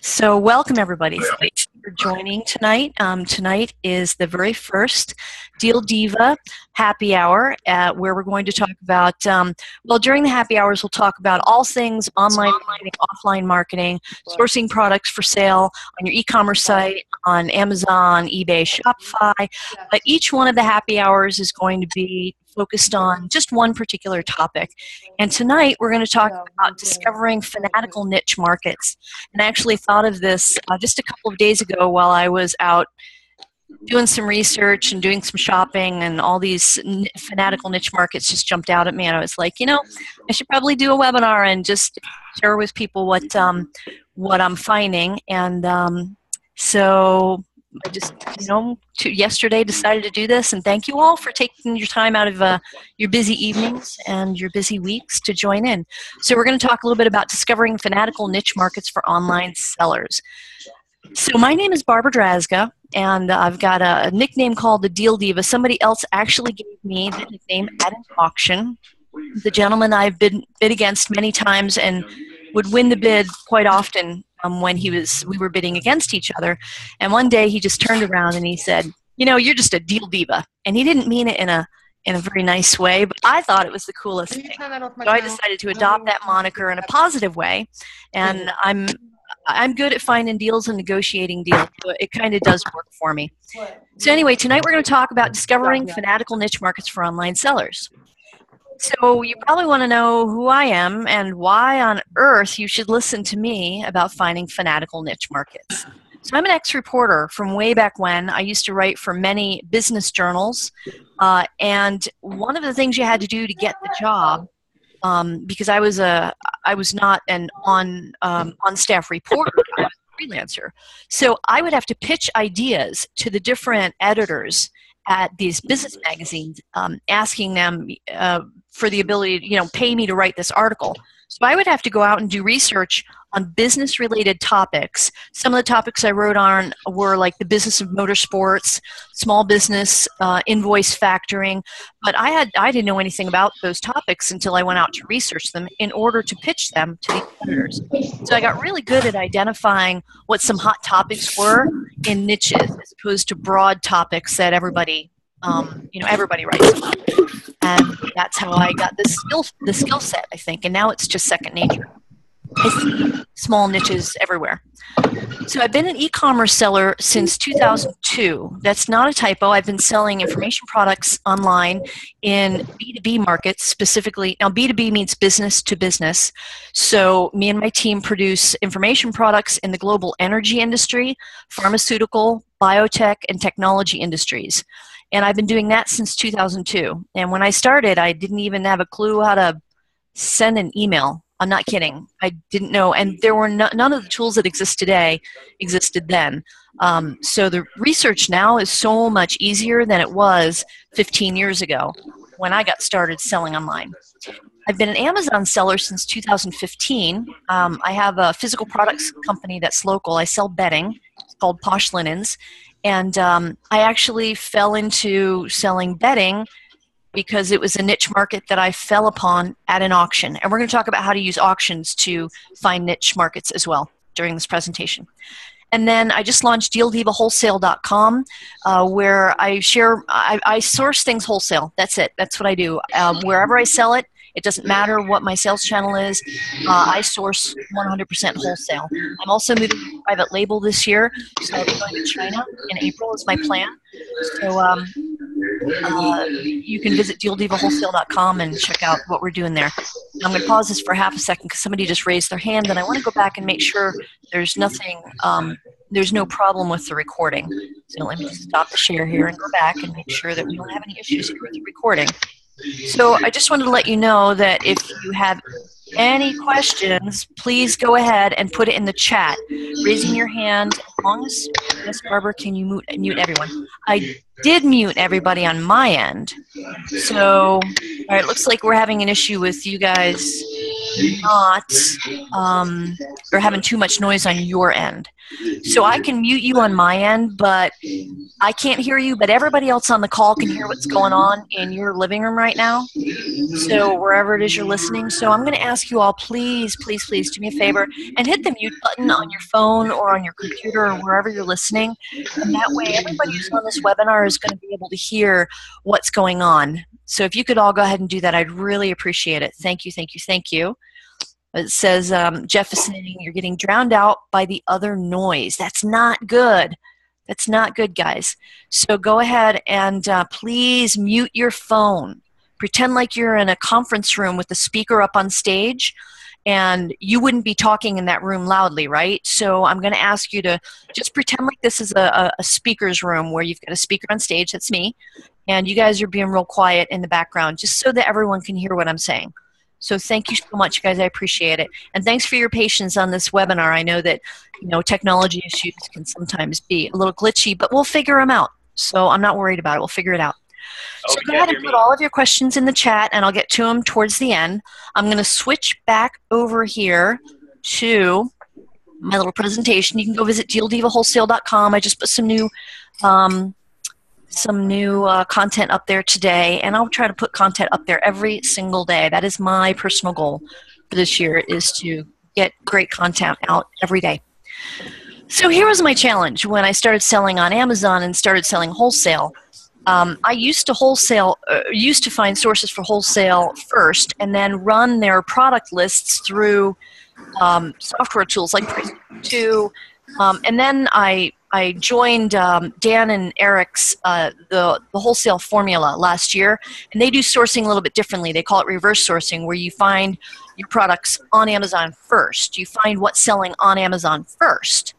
So, welcome everybody. Thanks for joining tonight. Um, tonight is the very first Deal Diva happy hour, uh, where we're going to talk about. Um, well, during the happy hours, we'll talk about all things online marketing, offline marketing, sourcing products for sale on your e-commerce site, on Amazon, eBay, Shopify. But each one of the happy hours is going to be focused on just one particular topic. And tonight we're going to talk about discovering fanatical niche markets. And I actually thought of this uh, just a couple of days ago while I was out doing some research and doing some shopping and all these n- fanatical niche markets just jumped out at me and i was like you know i should probably do a webinar and just share with people what um, what i'm finding and um, so I just, you know, to yesterday decided to do this, and thank you all for taking your time out of uh, your busy evenings and your busy weeks to join in. So we're going to talk a little bit about discovering fanatical niche markets for online sellers. So my name is Barbara Drazga, and I've got a, nickname called the Deal Diva. Somebody else actually gave me the nickname at an auction. The gentleman I've bid, bid against many times and would win the bid quite often um, when he was we were bidding against each other. And one day he just turned around and he said, "You know, you're just a deal diva," and he didn't mean it in a in a very nice way, but I thought it was the coolest thing. So I decided to adopt that moniker in a positive way, and I'm I'm good at finding deals and negotiating deals. So it kind of does work for me. So anyway, tonight we're going to talk about discovering fanatical niche markets for online sellers. So, you probably want to know who I am and why on earth you should listen to me about finding fanatical niche markets. So, I'm an ex reporter from way back when. I used to write for many business journals. Uh, and one of the things you had to do to get the job, um, because I was, a, I was not an on, um, on staff reporter, I was a freelancer. So, I would have to pitch ideas to the different editors at these business magazines um, asking them uh, for the ability to you know pay me to write this article. So i would have to go out and do research on business related topics. Some of the topics i wrote on were like the business of motorsports small business uh, invoice factoring. But i had i didn't know anything about those topics until i went out to research them in order to pitch them to the editors. So i got really good at identifying what some hot topics were in niches as opposed to broad topics that everybody um, you know everybody writes about and that's how i got the skill the skill set i think. And now it's just second nature. I see small niches everywhere. So i've been an e-commerce seller since 2002 that's not a typo. I've been selling information products online in b2b markets specifically now b2b means business to business. So me and my team produce information products in the global energy industry pharmaceutical biotech and technology industries and I've been doing that since 2002. And when I started, I didn't even have a clue how to send an email. I'm not kidding. I didn't know, and there were no, none of the tools that exist today existed then. Um, so the research now is so much easier than it was 15 years ago when I got started selling online. I've been an Amazon seller since 2015. Um, I have a physical products company that's local. I sell bedding. It's called Posh Linens, and um, I actually fell into selling bedding because it was a niche market that I fell upon at an auction. And we're going to talk about how to use auctions to find niche markets as well during this presentation. And then I just launched DealDivaWholesale.com, uh, where I share, I, I, source things wholesale. That's it. That's what I do. Um, wherever I sell it, it doesn't matter what my sales channel is. Uh, I source 100% wholesale. I'm also moving to private label this year, so I'll be going to China in April is my plan. So um, uh, you can visit dealdivawholesale.com and check out what we're doing there. I'm going to pause this for half a second because somebody just raised their hand, and I want to go back and make sure there's nothing, um, there's no problem with the recording. So let me stop the share here and go back and make sure that we don't have any issues here with the recording. So I just wanted to let you know that if you have any questions, please go ahead and put it in the chat. Raising your hand, as long as Miss Barbara, can you mute, mute everyone? I did mute everybody on my end. So, all right, looks like we're having an issue with you guys not, um, or having too much noise on your end. So I can mute you on my end, but I can't hear you, but everybody else on the call can hear what's going on in your living room right now. So wherever it is you're listening. So I'm going to ask you all, please, please, please do me a favor and hit the mute button on your phone or on your computer or wherever you're listening. And that way, everybody who's on this webinar is going to be able to hear what's going on. So if you could all go ahead and do that, I'd really appreciate it. Thank you, thank you, thank you. It says, um, Jeff is saying, you're getting drowned out by the other noise. That's not good. That's not good, guys. So go ahead and uh, please mute your phone. Pretend like you're in a conference room with the speaker up on stage and you wouldn't be talking in that room loudly, right? So I'm going to ask you to just pretend like this is a, a, speaker's room where you've got a speaker on stage, that's me, and you guys are being real quiet in the background just so that everyone can hear what I'm saying. So thank you so much, guys. I appreciate it. And thanks for your patience on this webinar. I know that, you know, technology issues can sometimes be a little glitchy, but we'll figure them out. So I'm not worried about it. We'll figure it out. So oh, go ahead and put all of your questions in the chat, and I'll get to them towards the end. I'm going to switch back over here to my little presentation. You can go visit dealdivawholesale.com. I just put some new um, some new uh, content up there today, and I'll try to put content up there every single day. That is my personal goal for this year is to get great content out every day. So here was my challenge when I started selling on Amazon and started selling wholesale. Um, I used to wholesale, uh, used to find sources for wholesale first, and then run their product lists through um, software tools like Two, um, and then I I joined um, Dan and Eric's uh, the the wholesale formula last year, and they do sourcing a little bit differently. They call it reverse sourcing, where you find your products on Amazon first. You find what's selling on Amazon first,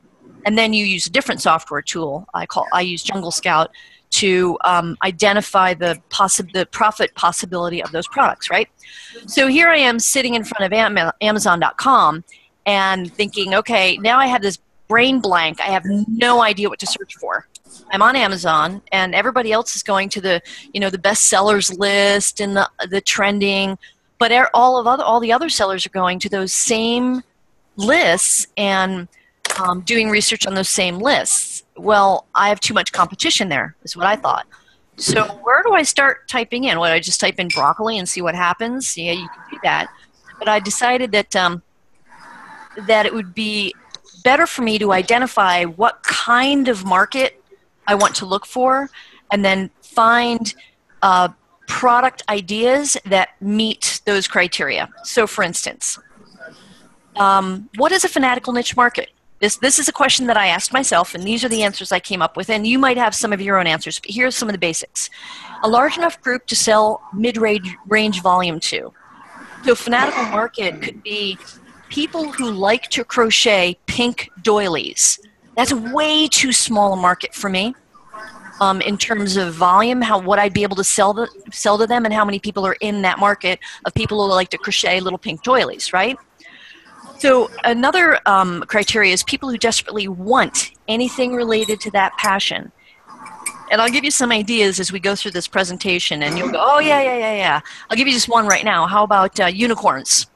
and then you use a different software tool. I call I use Jungle Scout to um, identify the possi- the profit possibility of those products. Right. So here I am sitting in front of Am- Amazon.com and thinking, okay, now I have this brain blank. I have no idea what to search for. I'm on Amazon, and everybody else is going to the you know the best sellers list and the the trending, but all of other all the other sellers are going to those same lists and um, doing research on those same lists. Well, I have too much competition there. Is what I thought. So where do I start typing in? What I just type in broccoli and see what happens? Yeah, you can do that. But I decided that um, that it would be better for me to identify what kind of market I want to look for and then find uh, product ideas that meet those criteria. So, for instance, um, what is a fanatical niche market? This, this is a question that I asked myself, and these are the answers I came up with. And you might have some of your own answers, but here's some of the basics. A large enough group to sell mid range volume to. So, fanatical market could be people who like to crochet pink doilies. That's way too small a market for me. Um, in terms of volume, how what I'd be able to sell the, sell to them, and how many people are in that market of people who like to crochet little pink doilies, right? So another um, criteria is people who desperately want anything related to that passion. And I'll give you some ideas as we go through this presentation, and you'll go, "Oh yeah, yeah, yeah, yeah." I'll give you just one right now. How about uh, unicorns?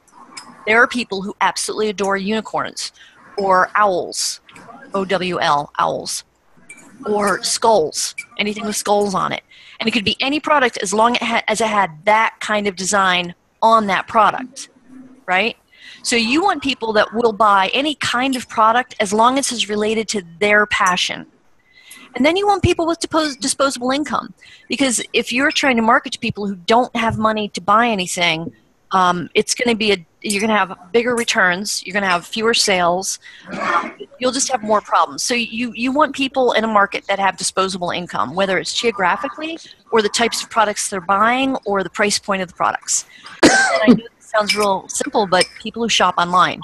There are people who absolutely adore unicorns or owls, O W L, owls, or skulls, anything with skulls on it. And it could be any product as long as it had that kind of design on that product, right? So you want people that will buy any kind of product as long as it's related to their passion. And then you want people with disposable income. Because if you're trying to market to people who don't have money to buy anything, um, it's going to be a you're going to have bigger returns you're going to have fewer sales. You'll just have more problems. So you you want people in a market that have disposable income whether it's geographically or the types of products they're buying or the price point of the products. And i know this sounds real simple but people who shop online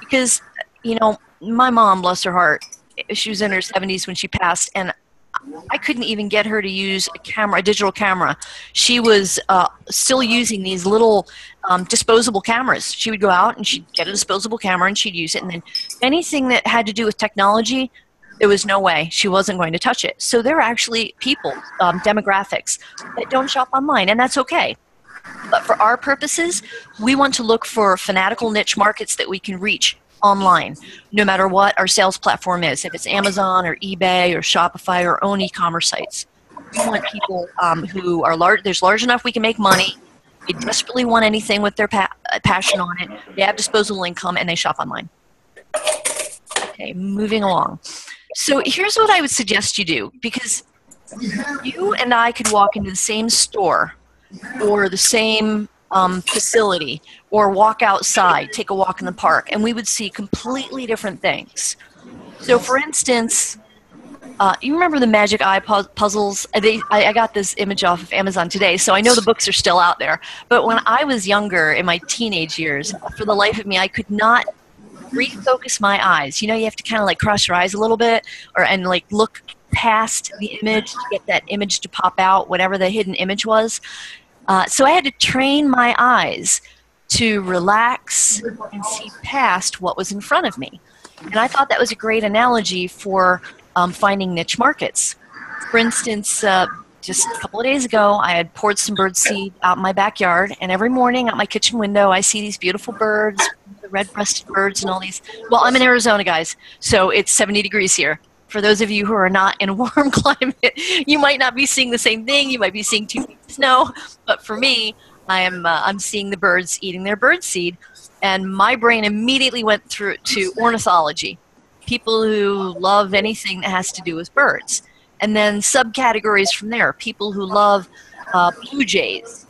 because you know my mom bless her heart she was in her 70s when she passed and I couldn't even get her to use a camera, a digital camera. She was uh, still using these little um, disposable cameras. She would go out and she'd get a disposable camera and she'd use it. And then anything that had to do with technology, there was no way she wasn't going to touch it. So there are actually people, um, demographics, that don't shop online, and that's okay. But for our purposes, we want to look for fanatical niche markets that we can reach online, no matter what our sales platform is, if it's Amazon or eBay or Shopify or own e-commerce sites. We want people um, who are large. There's large enough we can make money. They desperately want anything with their pa- uh, passion on it. They have disposable income and they shop online. Okay, moving along. So here's what I would suggest you do because you and I could walk into the same store or the same um, facility or walk outside, take a walk in the park, and we would see completely different things. So, for instance, uh, you remember the Magic Eye puzzles? They, I, I, got this image off of Amazon today, so I know the books are still out there. But when I was younger, in my teenage years, for the life of me, I could not refocus my eyes. You know, you have to kind of like cross your eyes a little bit, or and like look past the image to get that image to pop out, whatever the hidden image was. Uh, so I had to train my eyes to relax and see past what was in front of me. And I thought that was a great analogy for um, finding niche markets. For instance, uh, just a couple of days ago, I had poured some bird seed out in my backyard, and every morning at my kitchen window, I see these beautiful birds, the red-breasted birds, and all these. Well, I'm in Arizona, guys, so it's 70 degrees here for those of you who are not in a warm climate, you might not be seeing the same thing. You might be seeing two feet of snow. But for me, I am uh, I'm seeing the birds eating their bird seed, and my brain immediately went through to ornithology, people who love anything that has to do with birds, and then subcategories from there, people who love uh, blue jays,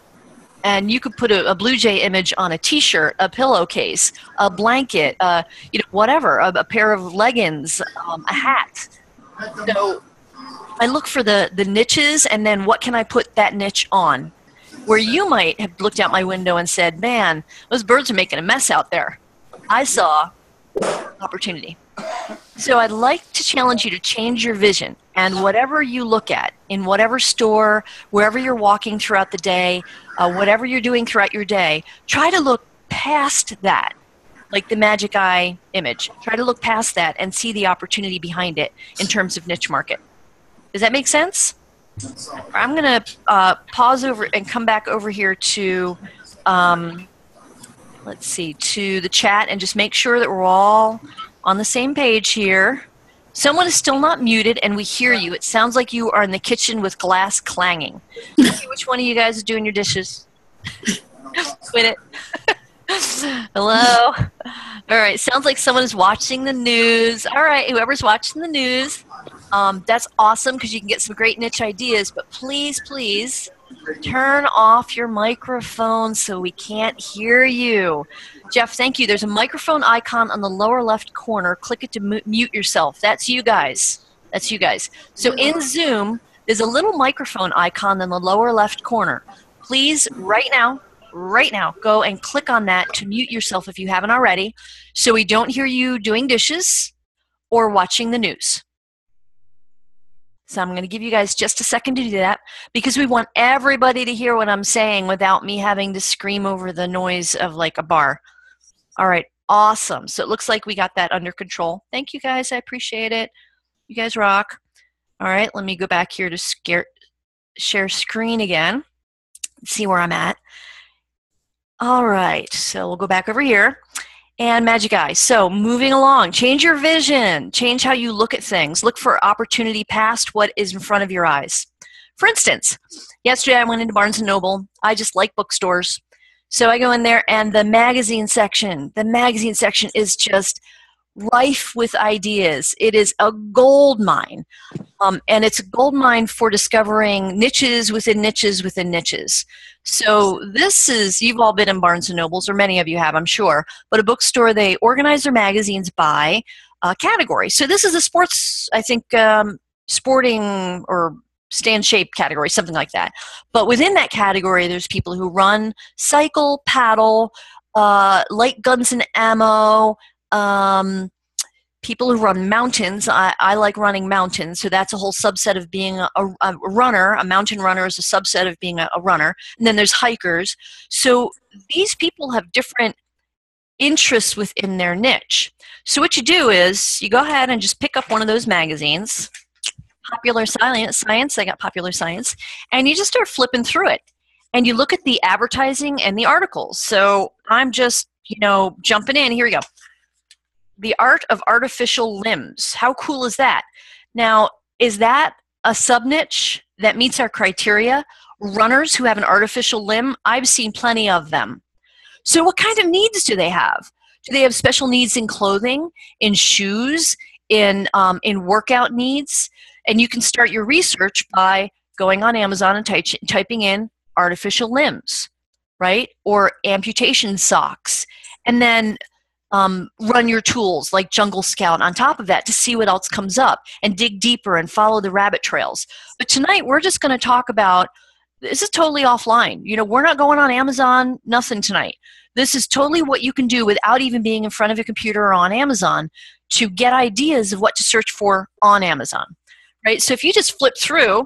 and you could put a, a, blue jay image on a t-shirt a pillowcase a blanket uh, you know whatever a, a pair of leggings um, a hat. So i look for the the niches and then what can i put that niche on? Where you might have looked out my window and said man those birds are making a mess out there. I saw opportunity. So I'd like to challenge you to change your vision and whatever you look at in whatever store, wherever you're walking throughout the day, uh, whatever you're doing throughout your day, try to look past that, like the magic eye image. Try to look past that and see the opportunity behind it in terms of niche market. Does that make sense? I'm going to uh, pause over and come back over here to, um, let's see, to the chat and just make sure that we're all on the same page here. Someone is still not muted and we hear you. It sounds like you are in the kitchen with glass clanging. which one of you guys is doing your dishes? Quit it. Hello? All right, sounds like someone is watching the news. All right, whoever's watching the news, um, that's awesome because you can get some great niche ideas. But please, please turn off your microphone so we can't hear you. Jeff, thank you. There's a microphone icon on the lower left corner. Click it to mute yourself. That's you guys. That's you guys. So in Zoom, there's a little microphone icon in the lower left corner. Please, right now, right now, go and click on that to mute yourself if you haven't already, so we don't hear you doing dishes or watching the news. So I'm going to give you guys just a second to do that because we want everybody to hear what I'm saying without me having to scream over the noise of like a bar. All right, awesome. So it looks like we got that under control. Thank you guys. I appreciate it. You guys rock. All right, let me go back here to scare, share screen again. See where I'm at. All right, so we'll go back over here. And Magic Eye. So moving along, change your vision, change how you look at things. Look for opportunity past what is in front of your eyes. For instance, yesterday I went into Barnes and Noble. I just like bookstores. So I go in there, and the magazine section, the magazine section is just rife with ideas. It is a gold mine. Um, and it's a gold mine for discovering niches within niches within niches. So this is, you've all been in Barnes & Nobles, or many of you have, I'm sure, but a bookstore, they organize their magazines by uh, category. So this is a sports, I think, um, sporting or stand shape category, something like that. But within that category, there's people who run, cycle, paddle, uh, light guns and ammo, um, people who run mountains. I, I, like running mountains, so that's a whole subset of being a, a runner. A mountain runner is a subset of being a, a runner. And then there's hikers. So these people have different interests within their niche. So what you do is you go ahead and just pick up one of those magazines popular science, science, I got popular science, and you just start flipping through it. And you look at the advertising and the articles. So I'm just, you know, jumping in. Here we go. the art of artificial limbs. How cool is that? Now, is that a sub niche that meets our criteria? Runners who have an artificial limb, I've seen plenty of them. So, what kind of needs do they have? Do they have special needs in clothing, in shoes, in um, in workout needs? And you can start your research by going on Amazon and ty- typing in artificial limbs, right? Or amputation socks, and then um, run your tools like Jungle Scout on top of that to see what else comes up and dig deeper and follow the rabbit trails. But tonight we're just going to talk about this is totally offline. You know, we're not going on Amazon, nothing tonight. This is totally what you can do without even being in front of a computer or on Amazon to get ideas of what to search for on Amazon. Right? So if you just flip through,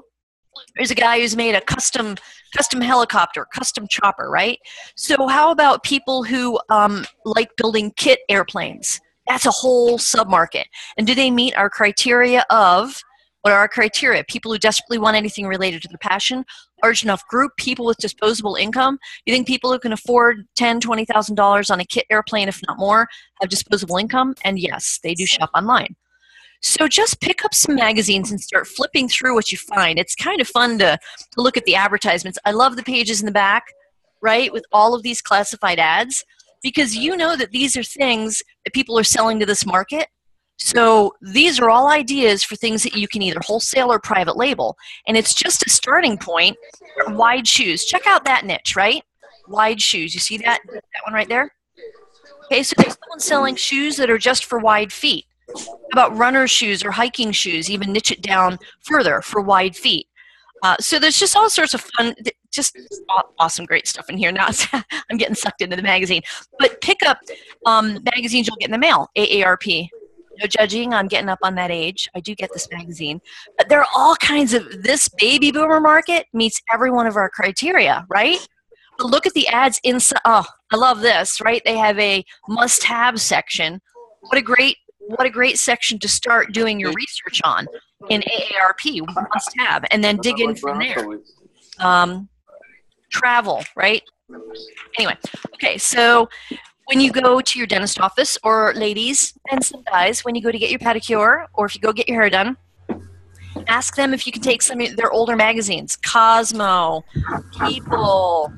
there's a guy who's made a custom custom helicopter, custom chopper, right? So how about people who um, like building kit airplanes? That's a whole submarket. And do they meet our criteria of what are our criteria? People who desperately want anything related to their passion, large enough group, people with disposable income. You think people who can afford ten, twenty thousand dollars on a kit airplane, if not more, have disposable income? And yes, they do shop online. So just pick up some magazines and start flipping through what you find. It's kind of fun to, to look at the advertisements. I love the pages in the back, right, with all of these classified ads, because you know that these are things that people are selling to this market. So these are all ideas for things that you can either wholesale or private label. And it's just a starting point. Wide shoes. Check out that niche, right? Wide shoes. You see that? That one right there? Okay, so there's someone selling shoes that are just for wide feet about runner shoes or hiking shoes, even niche it down further for wide feet. Uh, so there's just all sorts of fun, just awesome, great stuff in here. Now I'm getting sucked into the magazine. But pick up um, magazines you'll get in the mail, AARP. No judging, I'm getting up on that age. I do get this magazine. But there are all kinds of, this baby boomer market meets every one of our criteria, right? But look at the ads inside. Oh, I love this, right? They have a must have section. What a great what a great section to start doing your research on in AARP, must have, and then dig in from there. Um, travel, right? Anyway, okay, so when you go to your dentist office, or ladies and some guys, when you go to get your pedicure, or if you go get your hair done, ask them if you can take some of their older magazines Cosmo, People,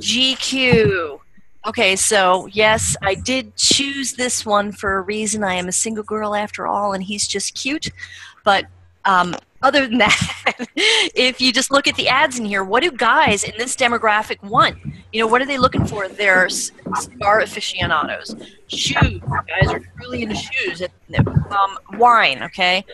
GQ, Okay, so yes, I did choose this one for a reason. I am a single girl after all, and he's just cute. But um, other than that, if you just look at the ads in here, what do guys in this demographic want? You know, what are they looking for? They're cigar aficionados. Shoes. Guys are truly into shoes. Um, wine, okay?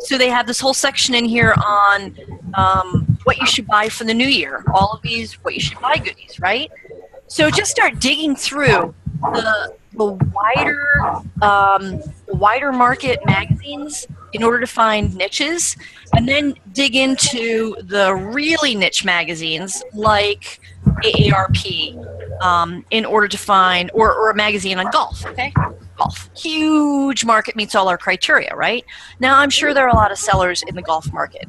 So they have this whole section in here on um, what you should buy for the new year. All of these, what you should buy goodies, right? So just start digging through the, the wider um, wider market magazines in order to find niches, and then dig into the really niche magazines like AARP um, in order to find, or, or a magazine on golf. Okay, golf. Huge market meets all our criteria, right? Now I'm sure there are a lot of sellers in the golf market.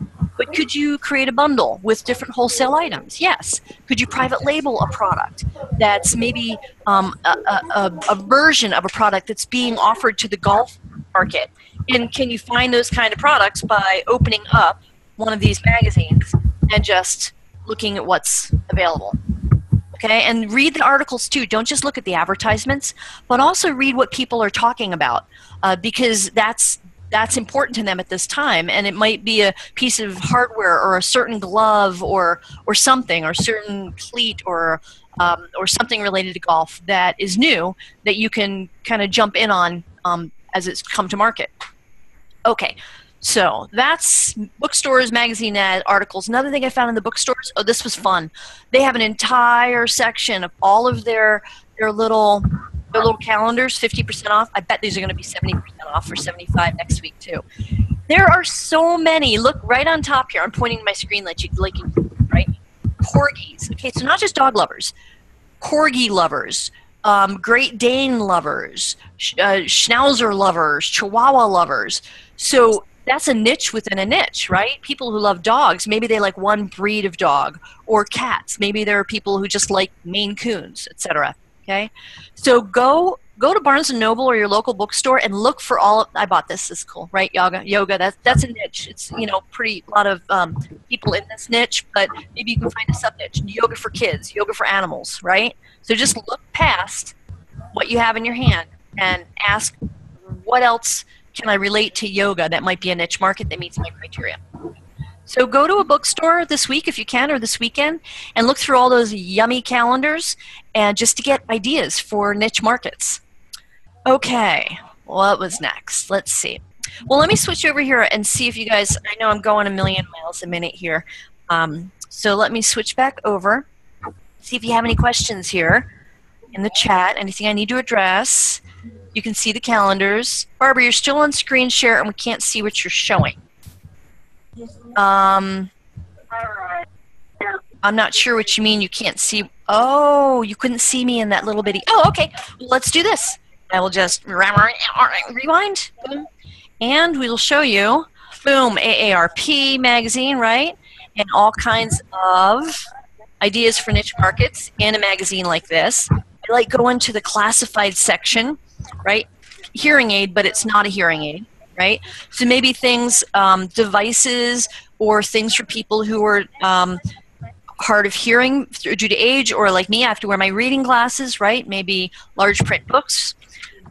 Could you create a bundle with different wholesale items? Yes. Could you private label a product that's maybe um, a, a, a version of a product that's being offered to the golf market? And can you find those kind of products by opening up one of these magazines and just looking at what's available? Okay, and read the articles too. Don't just look at the advertisements, but also read what people are talking about uh, because that's that's important to them at this time and it might be a piece of hardware or a certain glove or or something or certain cleat or um, or something related to golf that is new that you can kind of jump in on um, as it's come to market. Okay so that's bookstores magazine ad articles. Another thing i found in the bookstores oh this was fun. They have an entire section of all of their their little little calendars, 50% off. I bet these are going to be 70% off for 75 next week too. There are so many. Look right on top here. I'm pointing to my screen like you like right. Corgis. Okay, so not just dog lovers, corgi lovers, um, Great Dane lovers, uh, Schnauzer lovers, Chihuahua lovers. So that's a niche within a niche, right? People who love dogs, maybe they like one breed of dog, or cats. Maybe there are people who just like Maine Coons, etc. Okay, so go go to Barnes and Noble or your local bookstore and look for all. I bought this. This is cool, right? Yoga, yoga. That's that's a niche. It's you know pretty a lot of um, people in this niche, but maybe you can find a sub niche. Yoga for kids, yoga for animals, right? So just look past what you have in your hand and ask what else can I relate to yoga that might be a niche market that meets my criteria. So go to a bookstore this week if you can or this weekend and look through all those yummy calendars and just to get ideas for niche markets. Okay, what was next? Let's see. Well, let me switch over here and see if you guys, I know I'm going a million miles a minute here. Um, so let me switch back over, see if you have any questions here in the chat, anything I need to address. You can see the calendars. Barbara, you're still on screen share and we can't see what you're showing. Um, I'm not sure what you mean you can't see. Oh, you couldn't see me in that little bitty. Oh, okay. Well, let's do this. I will just rewind. And we will show you, boom, AARP magazine, right? And all kinds of ideas for niche markets in a magazine like this. I like go into the classified section, right? Hearing aid, but it's not a hearing aid right? So maybe things, um, devices, or things for people who are um, hard of hearing due to age, or like me, I have to wear my reading glasses, right? Maybe large print books.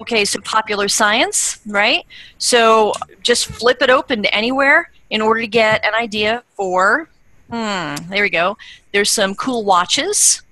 Okay, so popular science, right? So just flip it open to anywhere in order to get an idea for, hmm, there we go. There's some cool watches.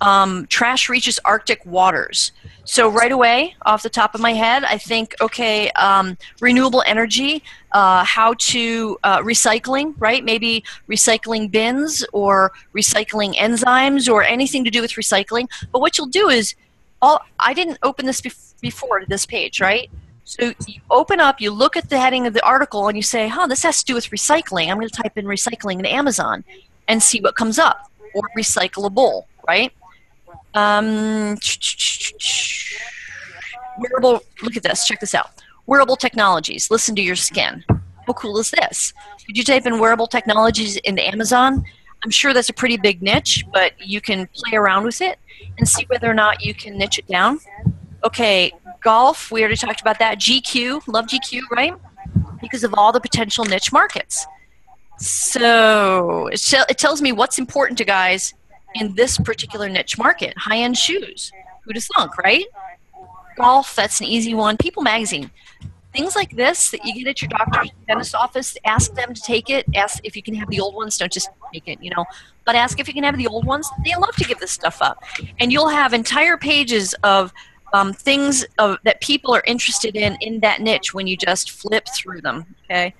Um, trash reaches Arctic waters. So right away, off the top of my head, I think okay, um, renewable energy, uh, how to uh, recycling, right? Maybe recycling bins or recycling enzymes or anything to do with recycling. But what you'll do is, all I didn't open this bef- before this page, right? So you open up, you look at the heading of the article, and you say, "Huh, this has to do with recycling." I'm going to type in recycling in Amazon and see what comes up, or recyclable, right? Um, wearable, look at this, check this out. Wearable technologies, listen to your skin. How cool is this? Could you type in wearable technologies into Amazon? I'm sure that's a pretty big niche, but you can play around with it and see whether or not you can niche it down. Okay, golf, we already talked about that. GQ, love GQ, right? Because of all the potential niche markets. So it, it tells me what's important to guys in this particular niche market high end shoes. Who'd have thunk, right? Golf, that's an easy one. People magazine. Things like this that you get at your doctor's dentist office, ask them to take it. Ask if you can have the old ones. Don't just take it, you know. But ask if you can have the old ones. They love to give this stuff up. And you'll have entire pages of um, things of, that people are interested in in that niche when you just flip through them. Okay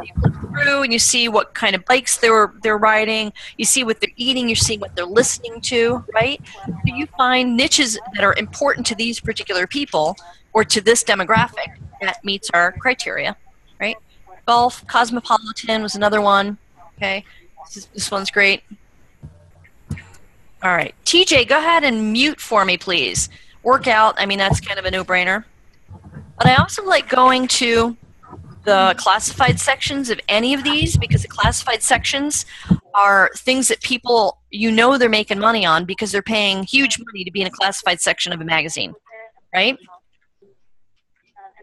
you look through and you see what kind of bikes they're they're riding. You see what they're eating. You're seeing what they're listening to, right? So you find niches that are important to these particular people or to this demographic that meets our criteria, right? Golf, cosmopolitan was another one. Okay, this, this one's great. All right, TJ, go ahead and mute for me, please. Workout. I mean, that's kind of a no-brainer. But I also like going to the classified sections of any of these because the classified sections are things that people you know they're making money on because they're paying huge money to be in a classified section of a magazine right?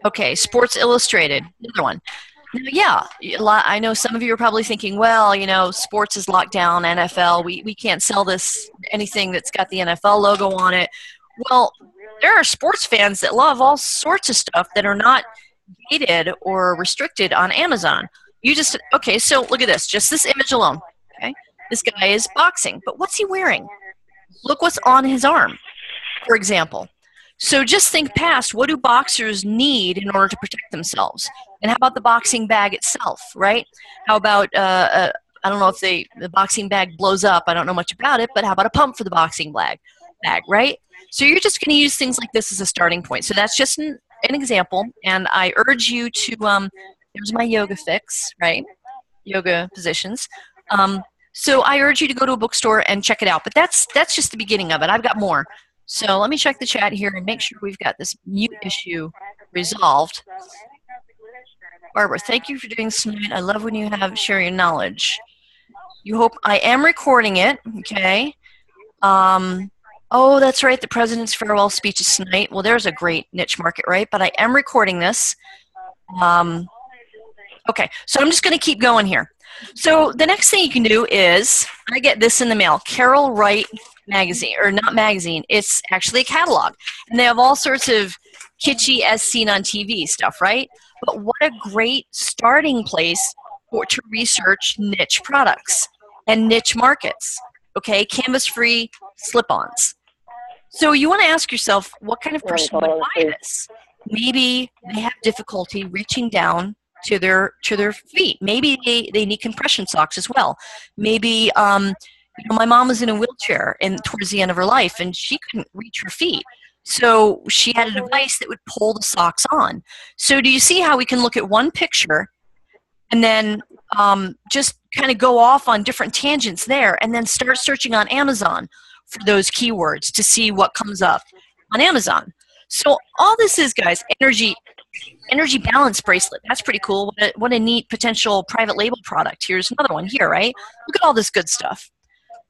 Okay sports illustrated another one. Now, yeah i know some of you are probably thinking well you know sports is locked down nfl we, we can't sell this anything that's got the nfl logo on it. Well there are sports fans that love all sorts of stuff that are not gated or restricted on Amazon. You just, okay, so look at this, just this image alone. Okay, this guy is boxing, but what's he wearing? Look what's on his arm, for example. So just think past what do boxers need in order to protect themselves? And how about the boxing bag itself, right? How about, uh, uh, I don't know if they, the boxing bag blows up, I don't know much about it, but how about a pump for the boxing bag, bag right? So you're just going to use things like this as a starting point. So that's just an an example, and I urge you to. Um, there's my yoga fix, right? Yoga positions. Um, so I urge you to go to a bookstore and check it out. But that's that's just the beginning of it. I've got more. So let me check the chat here and make sure we've got this mute issue resolved. Barbara, thank you for doing tonight. I love when you have share your knowledge. You hope I am recording it, okay? Um, Oh, that's right. The president's farewell speech is tonight. Well, there's a great niche market, right? But I am recording this. Um, okay, so I'm just going to keep going here. So the next thing you can do is I get this in the mail, Carol Wright magazine, or not magazine. It's actually a catalog, and they have all sorts of kitschy as seen on TV stuff, right? But what a great starting place for to research niche products and niche markets. Okay, canvas free slip-ons. So you want to ask yourself, what kind of person would buy this? Maybe they have difficulty reaching down to their to their feet. Maybe they, they need compression socks as well. Maybe um, you know, my mom was in a wheelchair and towards the end of her life, and she couldn't reach her feet. So she had a device that would pull the socks on. So do you see how we can look at one picture and then um, just kind of go off on different tangents there, and then start searching on Amazon for those keywords to see what comes up on Amazon. So all this is, guys, energy energy balance bracelet. That's pretty cool. What a, what a neat potential private label product. Here's another one here, right? Look at all this good stuff.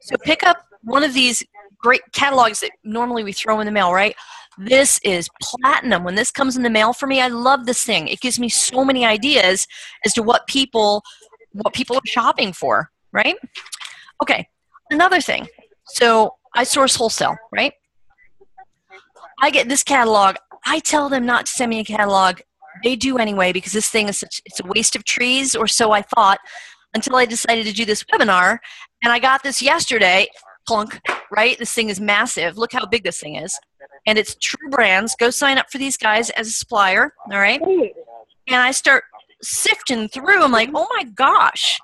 So pick up one of these great catalogs that normally we throw in the mail, right? This is platinum. When this comes in the mail for me, I love this thing. It gives me so many ideas as to what people what people are shopping for, right? Okay, another thing. So I source wholesale, right? I get this catalog. I tell them not to send me a catalog. They do anyway because this thing is such, it's a waste of trees, or so I thought, until I decided to do this webinar. And I got this yesterday. Clunk, right? This thing is massive. Look how big this thing is. And it's True Brands. Go sign up for these guys as a supplier, all right? And I start sifting through. I'm like, oh my gosh.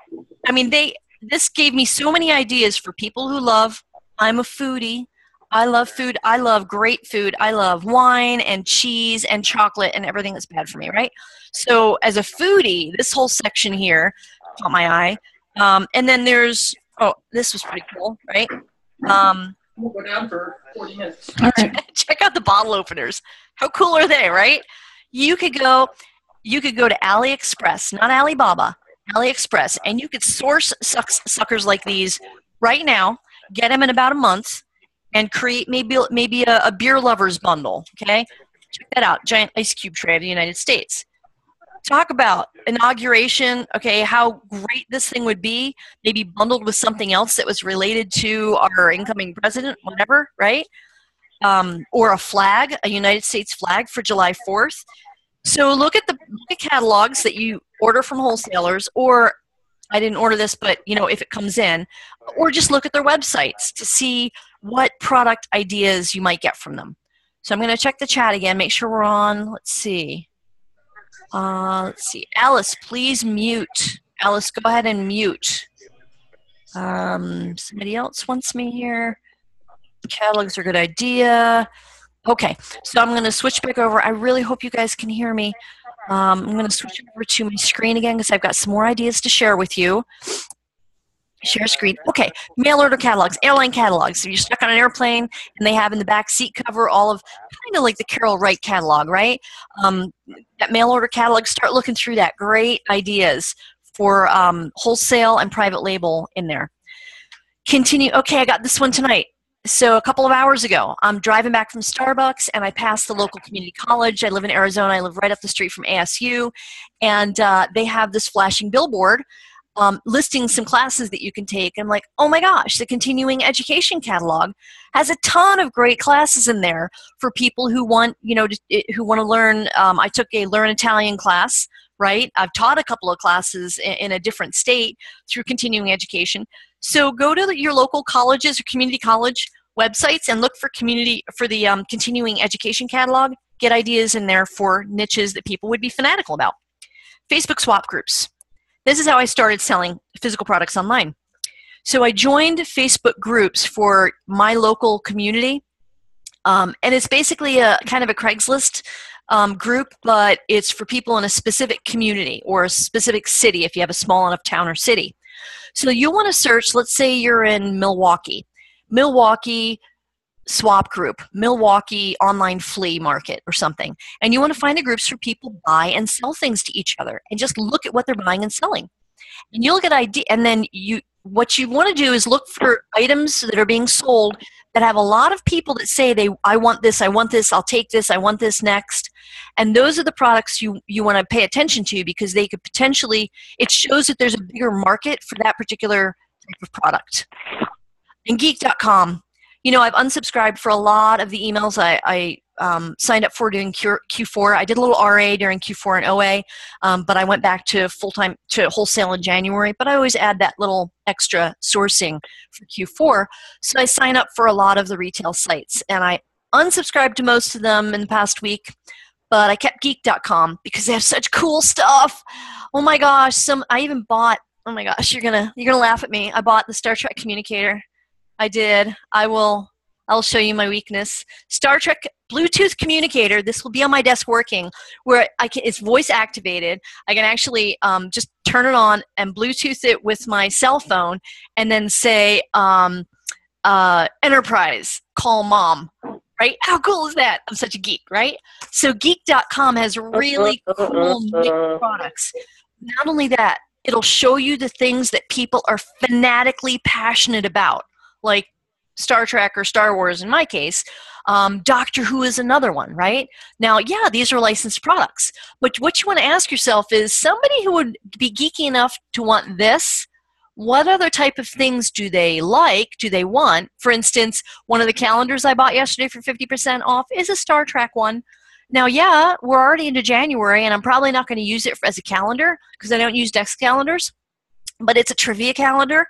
I mean, they this gave me so many ideas for people who love I'm a foodie. I love food. I love great food. I love wine and cheese and chocolate and everything that's bad for me, right? So, as a foodie, this whole section here caught my eye. Um, and then there's, oh, this was pretty cool, right? Um, we'll go down for 40 minutes. check out the bottle openers. How cool are they, right? You could go, you could go to AliExpress, not Alibaba, AliExpress, and you could source suckers like these right now get them in about a month, and create maybe maybe a, a beer lovers bundle. Okay, check that out. Giant ice cube tray of the United States. Talk about inauguration. Okay, how great this thing would be. Maybe bundled with something else that was related to our incoming president, whatever, right? Um, or a flag, a United States flag for July 4th. So look at the, catalogs that you order from wholesalers or I didn't order this, but you know, if it comes in, or just look at their websites to see what product ideas you might get from them. So I'm going to check the chat again, make sure we're on. Let's see. Uh, let's see. Alice, please mute. Alice, go ahead and mute. Um, somebody else wants me here. Catalogs are a good idea. Okay, so I'm going to switch back over. I really hope you guys can hear me. Um, I'm going to switch over to my screen again because I've got some more ideas to share with you. Share screen. Okay, mail order catalogs, airline catalogs. So you're stuck on an airplane and they have in the back seat cover all of kind of like the Carol Wright catalog, right? Um, that mail order catalog, start looking through that. Great ideas for um, wholesale and private label in there. Continue. Okay, I got this one tonight so a couple of hours ago i'm driving back from starbucks and i passed the local community college. I live in arizona. I live right up the street from asu and uh, they have this flashing billboard um, listing some classes that you can take. I'm like oh my gosh the continuing education catalog has a ton of great classes in there for people who want you know to, eh, who want to learn um, i took a learn italian class right? I've taught a couple of classes in, in a different state through continuing education. So go to your local colleges or community college websites and look for community for the um, continuing education catalog. Get ideas in there for niches that people would be fanatical about. Facebook swap groups. This is how I started selling physical products online. So I joined Facebook groups for my local community, um, and it's basically a kind of a Craigslist um, group, but it's for people in a specific community or a specific city if you have a small enough town or city. So you'll want to search, let's say you're in Milwaukee. Milwaukee swap group, Milwaukee online flea market or something. And you want to find the groups where people buy and sell things to each other and just look at what they're buying and selling. And you'll get idea and then you what you want to do is look for items that are being sold that have a lot of people that say they I want this, I want this, I'll take this, I want this next. And those are the products you you want to pay attention to because they could potentially it shows that there's a bigger market for that particular type of product. And geek.com, you know, I've unsubscribed for a lot of the emails I, I um, signed up for doing Q, 4 I did a little RA during Q4 and OA, um, but I went back to full time to wholesale in January. But I always add that little extra sourcing for Q4. So I sign up for a lot of the retail sites, and I unsubscribed to most of them in the past week. But I kept Geek.com because they have such cool stuff. Oh my gosh! Some I even bought. Oh my gosh! You're gonna you're gonna laugh at me. I bought the Star Trek communicator. I did. I will I'll show you my weakness. Star Trek Bluetooth communicator. This will be on my desk working, where I can. It's voice activated. I can actually um, just turn it on and Bluetooth it with my cell phone, and then say um, uh, Enterprise, call mom. Right? How cool is that? I'm such a geek, right? So Geek.com has really cool products. Not only that, it'll show you the things that people are fanatically passionate about, like Star Trek or Star Wars in my case. Um, Doctor Who is another one, right? Now, yeah, these are licensed products. But what you want to ask yourself is somebody who would be geeky enough to want this, what other type of things do they like, do they want? For instance, one of the calendars I bought yesterday for 50% off is a Star Trek one. Now, yeah, we're already into January, and I'm probably not going to use it as a calendar because I don't use desk calendars, but it's a trivia calendar,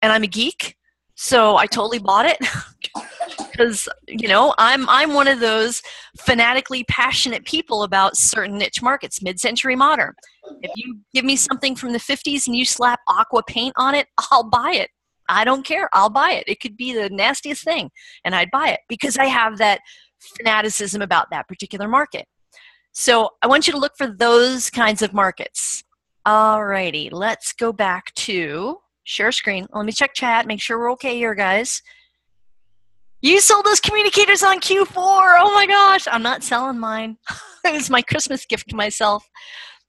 and I'm a geek so I totally bought it because you know I'm I'm one of those fanatically passionate people about certain niche markets, mid-century modern. If you give me something from the 50s and you slap aqua paint on it, I'll buy it. I don't care. I'll buy it. It could be the nastiest thing, and I'd buy it because I have that fanaticism about that particular market. So I want you to look for those kinds of markets. Alrighty, let's go back to Share screen. Let me check chat, make sure we're okay here, guys. You sold those communicators on Q4. Oh my gosh. I'm not selling mine. it was my Christmas gift to myself.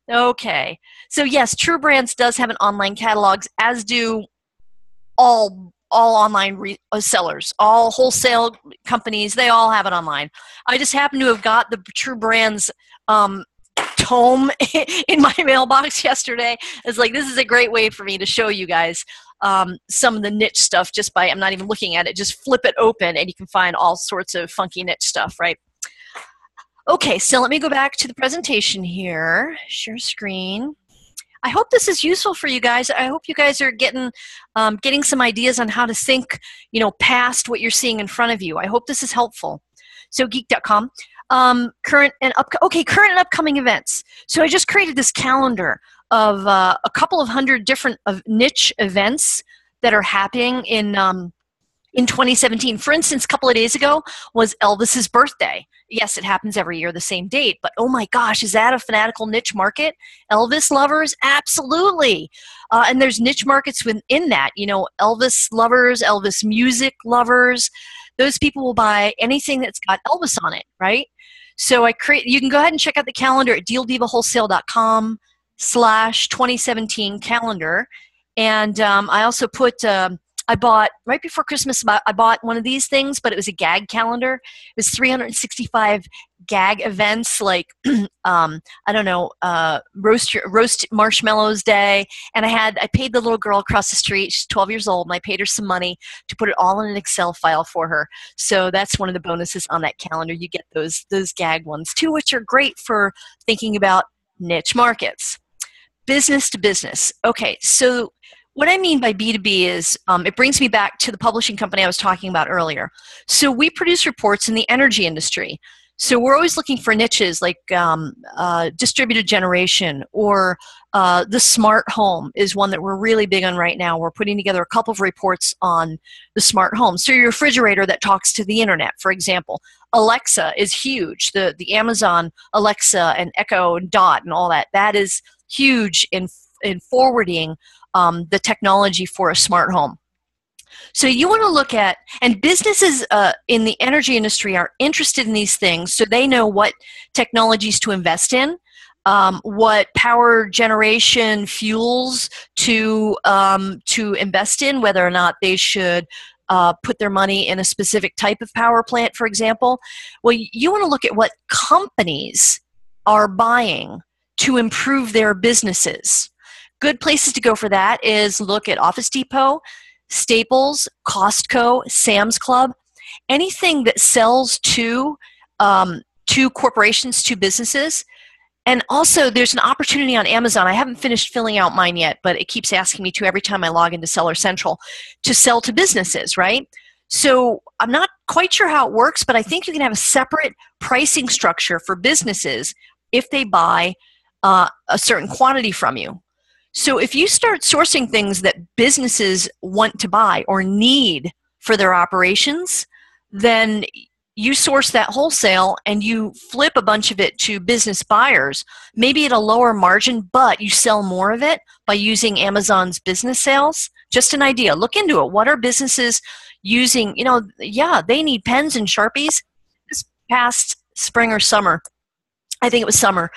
Okay. So yes, True Brands does have an online catalogs, as do all all online re- uh, sellers, all wholesale companies. They all have it online. I just happen to have got the True Brands um, tome in my mailbox yesterday. It's like this is a great way for me to show you guys um, some of the niche stuff just by I'm not even looking at it. Just flip it open and you can find all sorts of funky niche stuff, right? Okay, so let me go back to the presentation here. Share screen. I hope this is useful for you guys. I hope you guys are getting um, getting some ideas on how to think, you know, past what you're seeing in front of you. I hope this is helpful. So geek.com um, current and up okay current and upcoming events. So i just created this calendar of uh, a couple of hundred different of niche events that are happening in um, in 2017 for instance a couple of days ago was elvis's birthday. Yes it happens every year the same date but oh my gosh is that a fanatical niche market? Elvis lovers? Absolutely. Uh, and there's niche markets within that you know elvis lovers elvis music lovers those people will buy anything that's got elvis on it right so I create. You can go ahead and check out the calendar at dealdivawholesale.com slash 2017 calendar. And um, I also put. Um, I bought right before Christmas. I bought one of these things, but it was a gag calendar. It was 365 gag events, like um, I don't know, uh, roast roast marshmallows day. And I had I paid the little girl across the street. She's 12 years old, and I paid her some money to put it all in an Excel file for her. So that's one of the bonuses on that calendar. You get those those gag ones too, which are great for thinking about niche markets. Business to business. Okay, so what I mean by B2B is um, it brings me back to the publishing company I was talking about earlier. So we produce reports in the energy industry. So we're always looking for niches like um, uh, distributed generation or uh, the smart home is one that we're really big on right now. We're putting together a couple of reports on the smart home. So your refrigerator that talks to the internet, for example. Alexa is huge. The the Amazon Alexa and Echo and Dot and all that. That is huge in in forwarding um, the technology for a smart home. So you want to look at, and businesses uh, in the energy industry are interested in these things, so they know what technologies to invest in, um, what power generation fuels to um, to invest in, whether or not they should uh, put their money in a specific type of power plant, for example. Well, you want to look at what companies are buying to improve their businesses. Good places to go for that is look at Office Depot, Staples, Costco, Sam's Club, anything that sells to um, to corporations, to businesses. And also, there's an opportunity on Amazon. I haven't finished filling out mine yet, but it keeps asking me to every time I log into Seller Central to sell to businesses, right? So I'm not quite sure how it works, but I think you can have a separate pricing structure for businesses if they buy uh, a certain quantity from you. So if you start sourcing things that businesses want to buy or need for their operations, then you source that wholesale and you flip a bunch of it to business buyers, maybe at a lower margin, but you sell more of it by using Amazon's business sales. Just an idea. Look into it. What are businesses using? You know, yeah, they need pens and Sharpies. This past spring or summer, I think it was summer,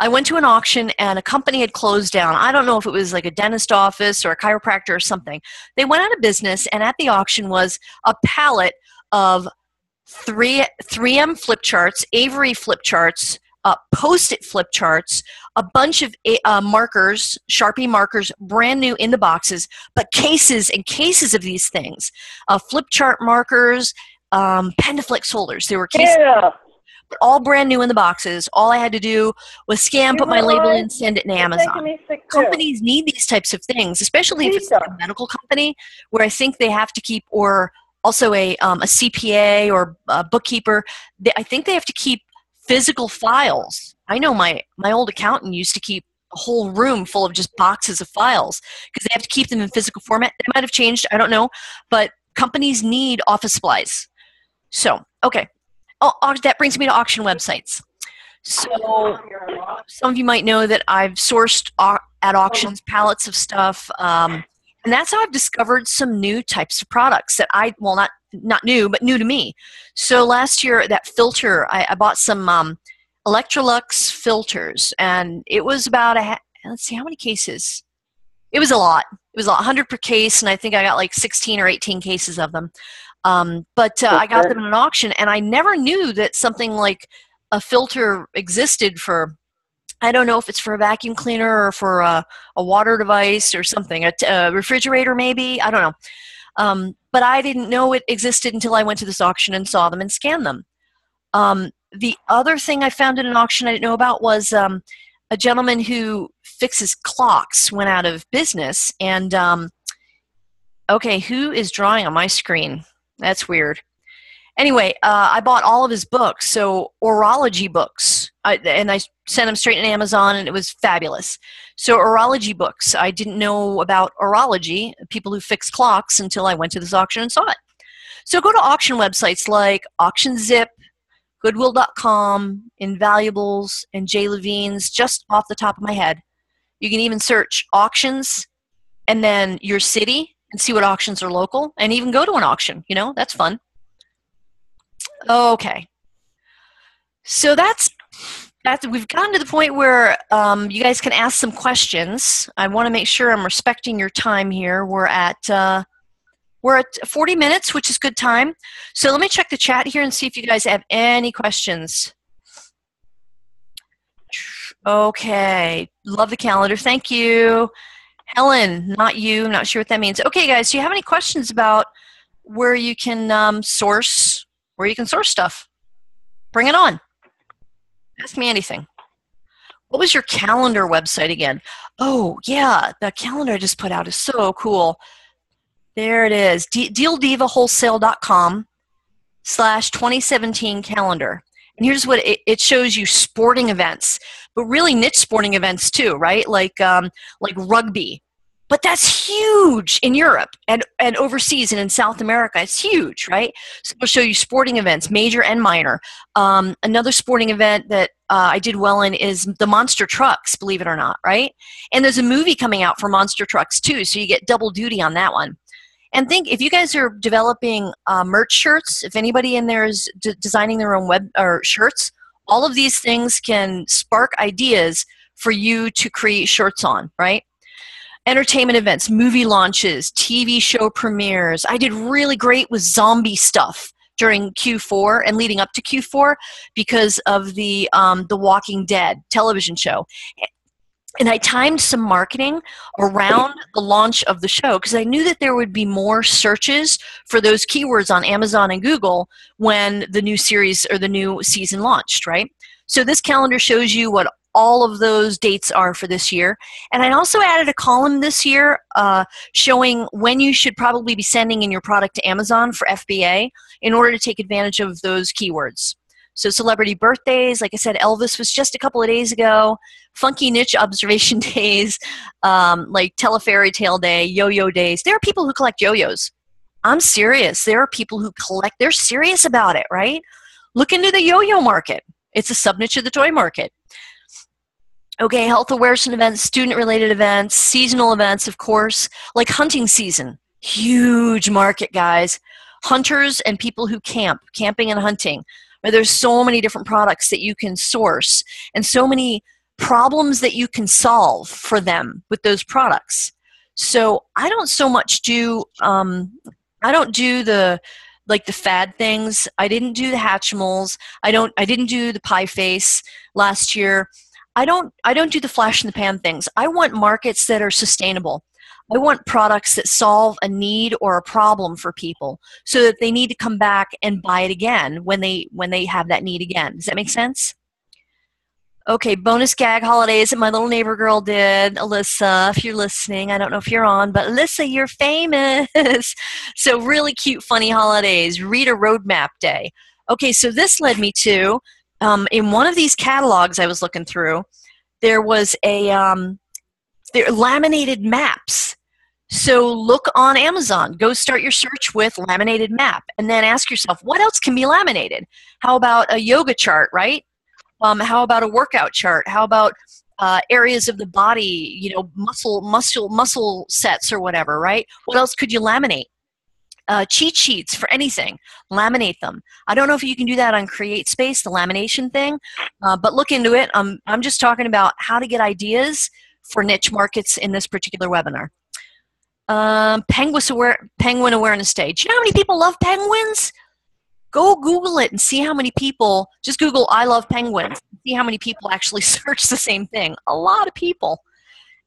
I went to an auction and a company had closed down. I don't know if it was like a dentist office or a chiropractor or something. They went out of business, and at the auction was a pallet of three 3M flip charts, Avery flip charts, uh, post-it flip charts, a bunch of uh, markers, Sharpie markers, brand new in the boxes, but cases and cases of these things, uh, flip chart markers, um, Pendaflex holders. There were cases. Yeah all brand new in the boxes. All I had to do was scan, put my label in, send it in Amazon. Companies need these types of things, especially if it's like a medical company where I think they have to keep, or also a, um, a CPA or a bookkeeper. They, I think they have to keep physical files. I know my, my old accountant used to keep a whole room full of just boxes of files because they have to keep them in physical format. It might have changed, I don't know, but companies need office supplies. So, okay, oh, that brings me to auction websites. So some of you might know that I've sourced at auctions pallets of stuff, um, and that's how I've discovered some new types of products that I well not not new but new to me. So last year that filter I, I bought some um, Electrolux filters, and it was about a let's see how many cases. It was a lot. It was a 100 per case, and I think I got like 16 or 18 cases of them. Um, but uh, I got them in an auction, and I never knew that something like a filter existed for. I don't know if it's for a vacuum cleaner or for a, a water device or something, a, t- a refrigerator maybe. I don't know. Um, but I didn't know it existed until I went to this auction and saw them and scanned them. Um, the other thing I found in an auction I didn't know about was um, a gentleman who fixes clocks went out of business. And um, okay, who is drawing on my screen? That's weird. Anyway, uh, I bought all of his books, so Horology books, I, and I sent them straight to Amazon, and it was fabulous. So Horology books, I didn't know about Horology, people who fix clocks, until I went to this auction and saw it. So go to auction websites like AuctionZip, Goodwill.com, Invaluables, and Jay Levine's, just off the top of my head. You can even search auctions and then your city and see what auctions are local and even go to an auction. You know, that's fun. Okay. So that's that. We've gotten to the point where um, you guys can ask some questions. I want to make sure I'm respecting your time here. We're at uh, we're at 40 minutes, which is good time. So let me check the chat here and see if you guys have any questions. Okay, love the calendar. Thank you. Helen, not you. Not sure what that means. Okay, guys, do you have any questions about where you can um, source where you can source stuff? Bring it on. Ask me anything. What was your calendar website again? Oh, yeah, the calendar I just put out is so cool. There it is. D- DealDivaWholesale.com slash 2017 calendar. And here's what it, it, shows you sporting events, but really niche sporting events too, right? Like um, like rugby. But that's huge in Europe and, and overseas and in South America. It's huge, right? So it'll show you sporting events, major and minor. Um, another sporting event that uh, I did well in is the monster trucks, believe it or not, right? And there's a movie coming out for monster trucks too, so you get double duty on that one. And think if you guys are developing uh, merch shirts, if anybody in there is d- designing their own web or shirts, all of these things can spark ideas for you to create shirts on, right? entertainment events, movie launches, TV show premieres. I did really great with zombie stuff during Q4 and leading up to Q4 because of the um, the Walking Dead television show. And I timed some marketing around the launch of the show because I knew that there would be more searches for those keywords on Amazon and Google when the new series or the new season launched, right? So this calendar shows you what all of those dates are for this year. And I also added a column this year uh, showing when you should probably be sending in your product to Amazon for FBA in order to take advantage of those keywords. So, celebrity birthdays, like I said, Elvis was just a couple of days ago. Funky niche observation days, um, like Tell a Fairy Tale Day, yo yo days. There are people who collect yo yos. I'm serious. There are people who collect, they're serious about it, right? Look into the yo yo market. It's a sub niche of the toy market. Okay, health awareness events, student related events, seasonal events, of course, like hunting season. Huge market, guys. Hunters and people who camp, camping and hunting. Where there's so many different products that you can source and so many problems that you can solve for them with those products. So I don't so much do um, I don't do the like the fad things. I didn't do the Hatchimals. I don't I didn't do the pie face last year. I don't I don't do the flash in the pan things. I want markets that are sustainable. I want products that solve a need or a problem for people so that they need to come back and buy it again when they when they have that need again. Does that make sense? Okay, bonus gag holidays that my little neighbor girl did. Alyssa, if you're listening, I don't know if you're on, but Alyssa, you're famous. so really cute, funny holidays. Read a roadmap day. Okay, so this led me to um, in one of these catalogs I was looking through, there was a um, there laminated maps. So look on Amazon. Go start your search with laminated map, and then ask yourself, what else can be laminated? How about a yoga chart, right? Um, how about a workout chart? How about uh, areas of the body, you know, muscle, muscle, muscle sets or whatever, right? What else could you laminate? uh, cheat sheets for anything, laminate them. I don't know if you can do that on CreateSpace, the lamination thing, uh, but look into it. I'm, I'm just talking about how to get ideas for niche markets in this particular webinar. Um, penguin, aware, penguin awareness day. Do you know how many people love penguins? Go Google it and see how many people, just Google I love penguins, see how many people actually search the same thing. A lot of people.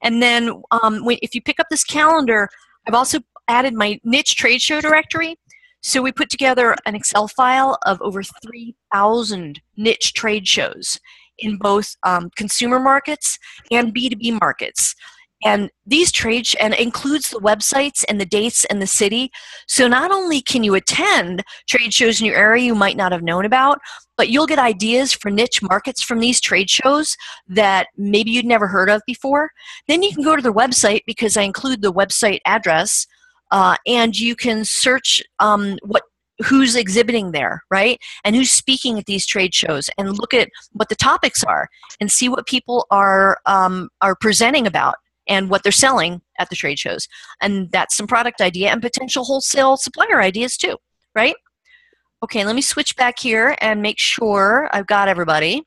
And then um, if you pick up this calendar, I've also added my niche trade show directory. So we put together an Excel file of over 3,000 niche trade shows in both um, consumer markets and B2B markets. And these trades and includes the websites and the dates and the city. So not only can you attend trade shows in your area you might not have known about, but you'll get ideas for niche markets from these trade shows that maybe you'd never heard of before. Then you can go to their website because I include the website address uh, and you can search um, what who's exhibiting there, right? And who's speaking at these trade shows, and look at what the topics are, and see what people are um, are presenting about and what they're selling at the trade shows. And that's some product idea and potential wholesale supplier ideas too, right? Okay, let me switch back here and make sure I've got everybody.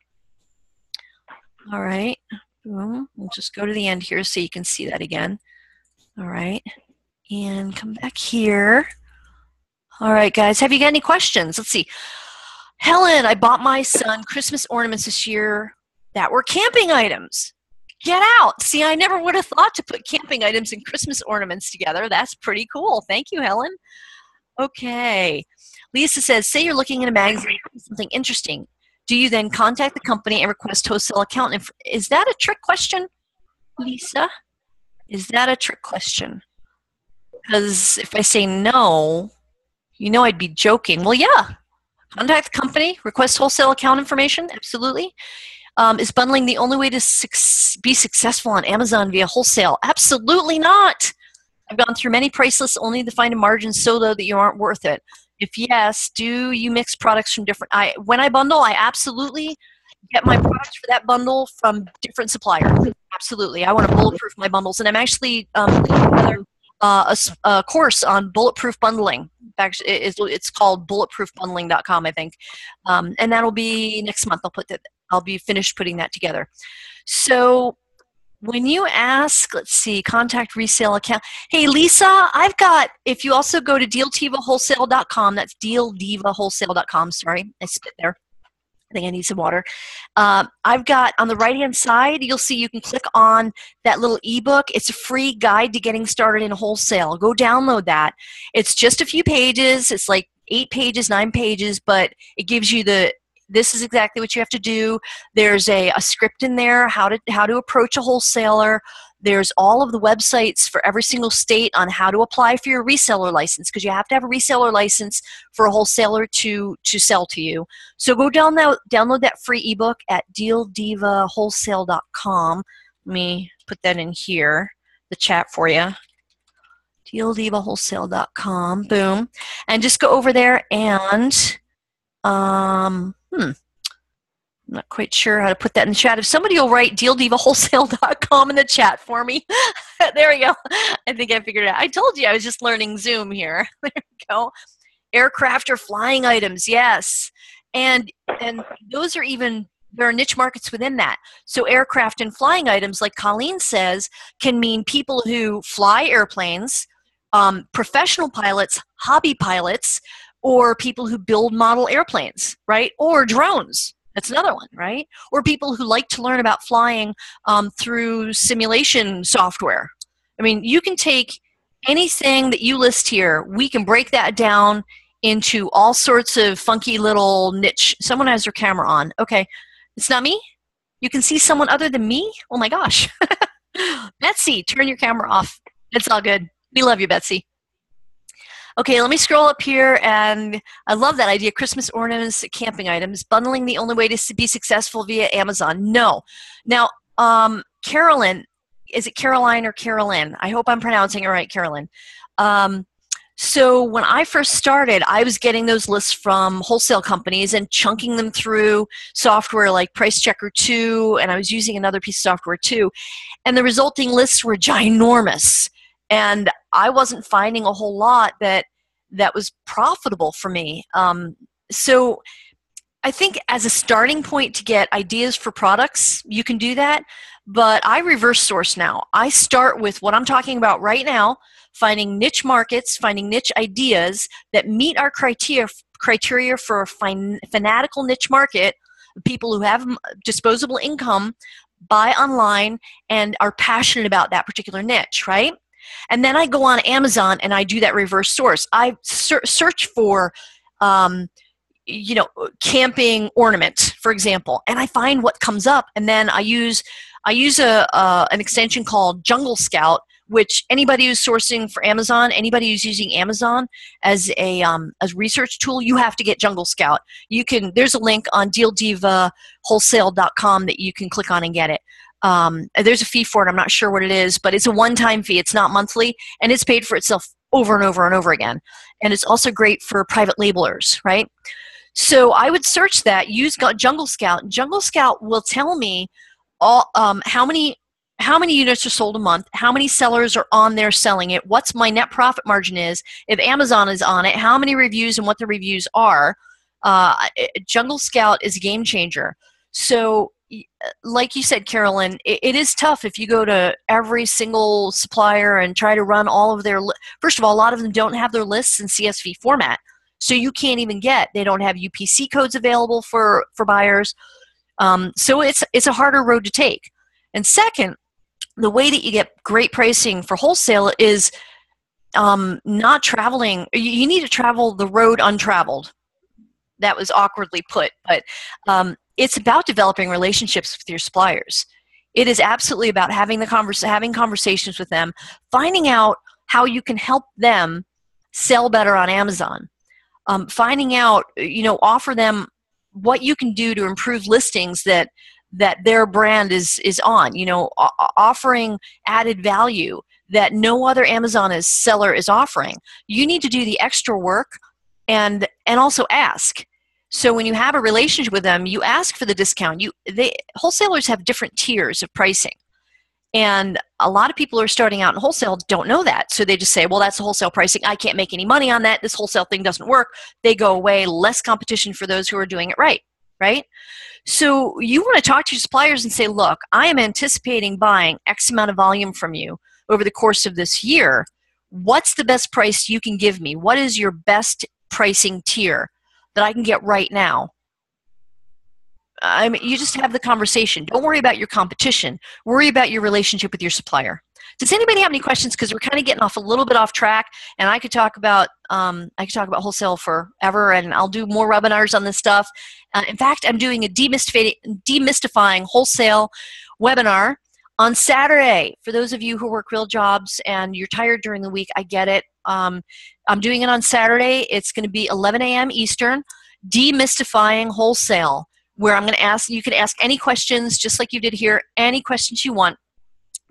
All right, boom. we'll just go to the end here so you can see that again. All right and come back here. All right, guys, have you got any questions? Let's see. Helen, I bought my son Christmas ornaments this year that were camping items. Get out. See, I never would have thought to put camping items and Christmas ornaments together. That's pretty cool. Thank you, Helen. Okay. Lisa says, say you're looking in a magazine something interesting. Do you then contact the company and request wholesale account? Inf- is that a trick question, Lisa? Is that a trick question? Because if I say no, you know I'd be joking. Well, yeah. Contact the company, request wholesale account information, absolutely. Um, is bundling the only way to su- be successful on Amazon via wholesale? Absolutely not. I've gone through many price lists only to find a margin so low that you aren't worth it. If yes, do you mix products from different? I when I bundle, I absolutely get my products for that bundle from different suppliers. Absolutely, I want to bulletproof my bundles, and I'm actually um, uh, a, a, course on bulletproof bundling. Actually, it's, it's called bulletproofbundling.com, I think, um, and that'll be next month. I'll put that. I'll be finished putting that together. So when you ask, let's see, contact resale account. Hey, Lisa, I've got, if you also go to dealdivawholesale.com, that's dealdivawholesale.com, sorry, I spit there. I think I need some water. Uh, I've got on the right hand side, you'll see you can click on that little ebook. It's a free guide to getting started in wholesale. Go download that. It's just a few pages, it's like eight pages, nine pages, but it gives you the this is exactly what you have to do. There's a, a script in there how to how to approach a wholesaler. There's all of the websites for every single state on how to apply for your reseller license because you have to have a reseller license for a wholesaler to to sell to you. So go download download that free ebook at dealdivawholesale.com. Let me put that in here, the chat for you dealdivawholesale.com. Boom. And just go over there and um, hmm. I'm not quite sure how to put that in the chat. If somebody will write dealdivawholesale.com in the chat for me. there we go. I think I figured it out. I told you I was just learning Zoom here. there we go. Aircraft or flying items, yes. And and those are even there are niche markets within that. So aircraft and flying items, like Colleen says, can mean people who fly airplanes, um, professional pilots, hobby pilots, or people who build model airplanes, right? Or drones. That's another one, right? Or people who like to learn about flying um, through simulation software. I mean, you can take anything that you list here, we can break that down into all sorts of funky little niche. Someone has their camera on. Okay, it's not me? You can see someone other than me? Oh my gosh. Betsy, turn your camera off. It's all good. We love you, Betsy. Okay, let me scroll up here, and I love that idea Christmas ornaments, camping items, bundling the only way to be successful via Amazon. No. Now, um, Carolyn, is it Caroline or Carolyn? I hope I'm pronouncing it right, Carolyn. Um, so when I first started, I was getting those lists from wholesale companies and chunking them through software like Price Checker 2, and I was using another piece of software too. And the resulting lists were ginormous and I wasn't finding a whole lot that that was profitable for me. Um, so I think as a starting point to get ideas for products, you can do that. But I reverse source now. I start with what I'm talking about right now, finding niche markets, finding niche ideas that meet our criteria criteria for a fin- fanatical niche market, people who have disposable income, buy online, and are passionate about that particular niche, right? And then I go on Amazon and I do that reverse source. I ser- search for, um, you know, camping ornament, for example, and I find what comes up, and then I use I use a uh, an extension called Jungle Scout, which anybody who's sourcing for Amazon, anybody who's using Amazon as a um, as research tool, you have to get Jungle Scout. You can there's a link on DealDivaWholesale.com that you can click on and get it. Um, there's a fee for it. I'm not sure what it is, but it's a one-time fee. It's not monthly, and it's paid for itself over and over and over again. And it's also great for private labelers, right? So I would search that. Use Jungle Scout. Jungle Scout will tell me all um, how many how many units are sold a month, how many sellers are on there selling it, what's my net profit margin is, if Amazon is on it, how many reviews and what the reviews are. Uh, Jungle Scout is a game changer. So like you said, Carolyn, it, it is tough if you go to every single supplier and try to run all of their. Li- First of all, a lot of them don't have their lists in CSV format, so you can't even get. They don't have UPC codes available for for buyers, um, so it's it's a harder road to take. And second, the way that you get great pricing for wholesale is um, not traveling. You need to travel the road untraveled. That was awkwardly put, but um, it's about developing relationships with your suppliers. It is absolutely about having the converse, having conversations with them, finding out how you can help them sell better on Amazon, um, finding out, you know, offer them what you can do to improve listings that that their brand is is on. You know, offering added value that no other Amazon is, seller is offering. You need to do the extra work and and also ask so when you have a relationship with them, you ask for the discount. You they wholesalers have different tiers of pricing. And a lot of people who are starting out in wholesale don't know that. So they just say, well, that's the wholesale pricing. I can't make any money on that. This wholesale thing doesn't work. They go away, less competition for those who are doing it right. right? So you want to talk to your suppliers and say, look, I am anticipating buying X amount of volume from you over the course of this year. What's the best price you can give me? What is your best pricing tier that I can get right now? I mean, you just have the conversation. Don't worry about your competition. Worry about your relationship with your supplier. Does anybody have any questions? Because we're kind of getting off a little bit off track, and I could talk about um, I could talk about wholesale forever, and I'll do more webinars on this stuff. Uh, in fact, I'm doing a demystifying, demystifying wholesale webinar on Saturday. For those of you who work real jobs and you're tired during the week, I get it. Um, I'm doing it on Saturday. It's going to be 11 a.m. Eastern. Demystifying wholesale where I'm going to ask, you can ask any questions just like you did here, any questions you want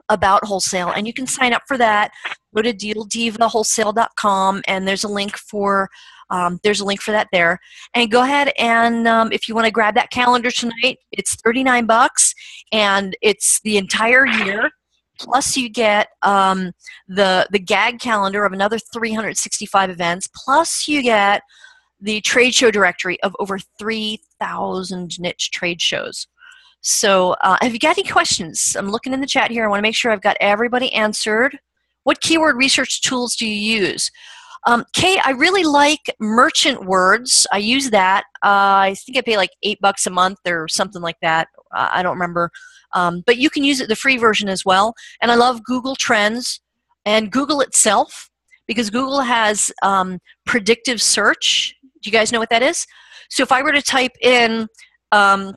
about wholesale. And you can sign up for that. Go to dealdivawholesale.com and there's a link for um, there's a link for that there. And go ahead and um, if you want to grab that calendar tonight, it's 39 bucks and it's the entire year. Plus, you get um, the the gag calendar of another 365 events. Plus, you get the trade show directory of over 3,000 niche trade shows. So, uh, have you got any questions? I'm looking in the chat here. I want to make sure I've got everybody answered. What keyword research tools do you use? Um, Kay, I really like Merchant Words. I use that. Uh, I think I pay like eight bucks a month or something like that. I don't remember. Um, but you can use it the free version as well. And I love Google Trends and Google itself because Google has um, predictive search. Do you guys know what that is? So if I were to type in, um,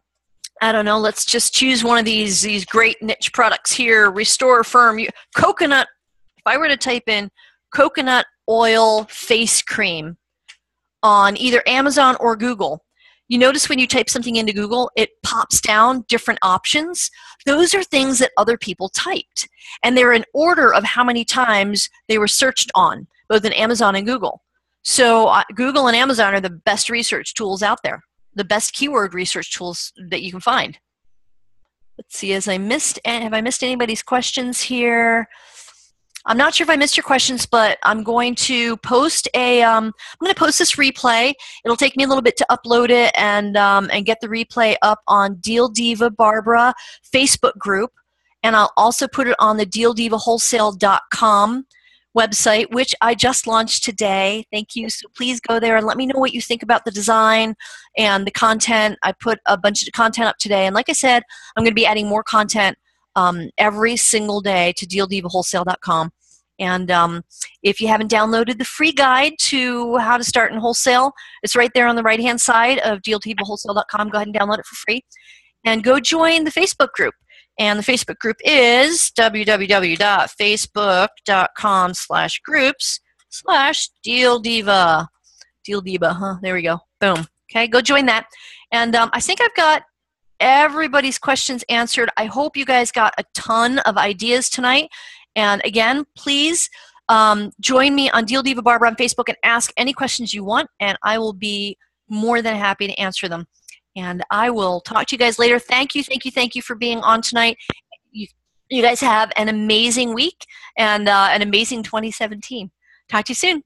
I don't know, let's just choose one of these these great niche products here, Restore Firm, coconut. If I were to type in coconut oil face cream on either Amazon or Google, you notice when you type something into Google, it pops down different options. Those are things that other people typed, and they're in order of how many times they were searched on, both in Amazon and Google. So uh, Google and Amazon are the best research tools out there, the best keyword research tools that you can find. Let's see, as I missed, have I missed anybody's questions here? I'm not sure if I missed your questions, but I'm going to post a. am um, going to post this replay. It'll take me a little bit to upload it and um, and get the replay up on Deal Diva Barbara Facebook group, and I'll also put it on the DealDivaWholesale.com website, which I just launched today. Thank you. So please go there and let me know what you think about the design and the content. I put a bunch of content up today. And like I said, I'm going to be adding more content um, every single day to dealdivawholesale.com. And um, if you haven't downloaded the free guide to how to start in wholesale, it's right there on the right hand side of dealdivawholesale.com. Go ahead and download it for free. And go join the Facebook group. And the Facebook group is www.facebook.com slash groups slash Deal Diva. Deal Diva, huh? There we go. Boom. Okay, go join that. And um, I think I've got everybody's questions answered. I hope you guys got a ton of ideas tonight. And again, please um, join me on Deal Diva Barbara on Facebook and ask any questions you want, and I will be more than happy to answer them. And I will talk to you guys later. Thank you, thank you, thank you for being on tonight. You, you guys have an amazing week and uh, an amazing 2017. Talk to you soon.